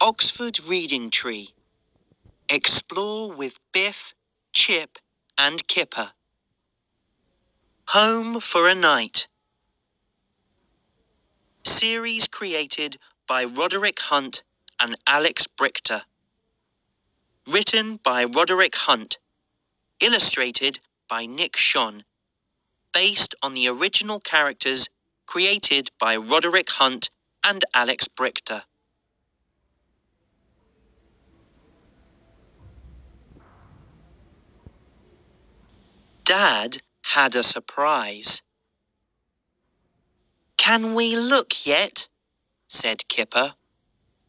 Oxford Reading Tree. Explore with Biff, Chip, and Kipper. Home for a Night. Series created by Roderick Hunt and Alex Brychta. Written by Roderick Hunt. Illustrated by Nick Schon. Based on the original characters created by Roderick Hunt and Alex Brychta. Dad had a surprise. Can we look yet? said Kipper.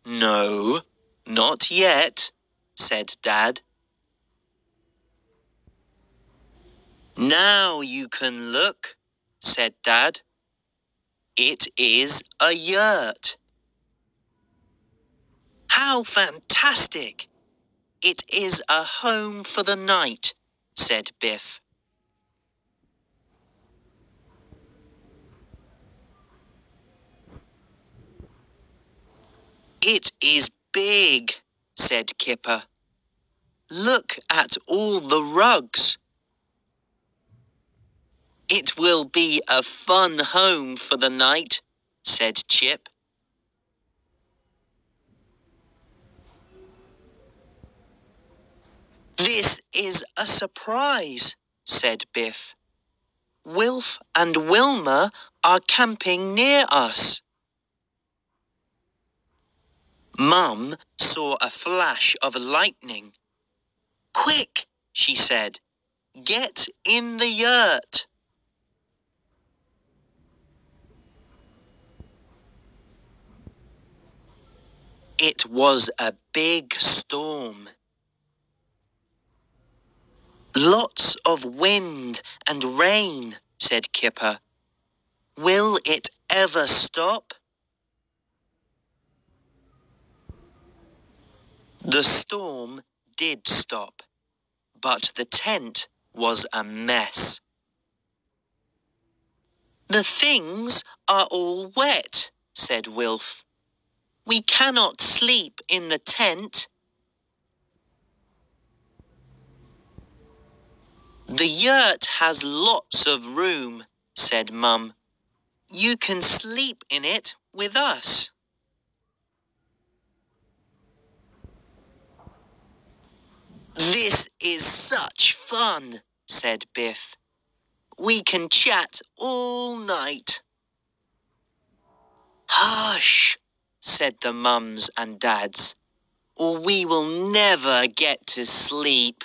No, not yet, said Dad. Now you can look, said Dad. It is a yurt. How fantastic! It is a home for the night, said Biff. It is big, said Kipper. Look at all the rugs. It will be a fun home for the night, said Chip. This is a surprise, said Biff. Wilf and Wilma are camping near us. Mum saw a flash of lightning. Quick, she said. Get in the yurt. It was a big storm. Lots of wind and rain, said Kipper. Will it ever stop? The storm did stop, but the tent was a mess. The things are all wet, said Wilf. We cannot sleep in the tent. The yurt has lots of room, said Mum. You can sleep in it with us. This is such fun, said Biff. We can chat all night. Hush, said the mums and dads, or we will never get to sleep.